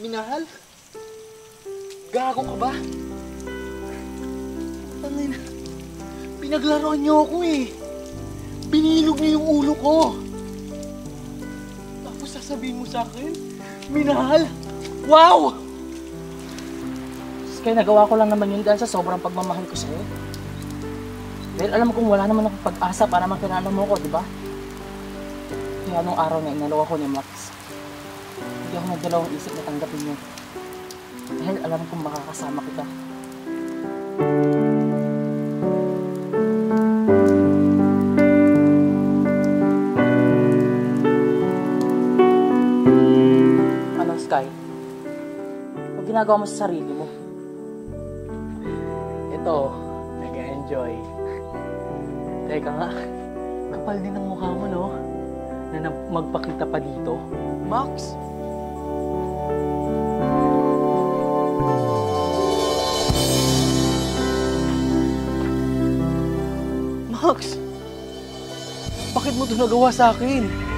Minahal? Gago ka ba? Tangin, pinaglaruan niyo ako eh. Binilog niyo yung ulo ko. Tapos sasabihin mo sa akin, minahal? Wow! Kaya nagawa ko lang naman yun dahil sa sobrang pagmamahal ko sa'yo. Dahil alam kong wala naman akong pag-asa para makilala mo ko, di ba? Kaya nung araw na inalaw ako ni Max, hindi ako nagdalawang isip na tanggapin mo. Dahil alam kong makakasama kita. Anong Sky? Ang ginagawa mo sa sarili mo? Ito, nag-enjoy. Teka nga, kapal din ang mukha mo, no? Na magpakita pa dito. Max? Max? Bakit mo ito nagawa sa akin?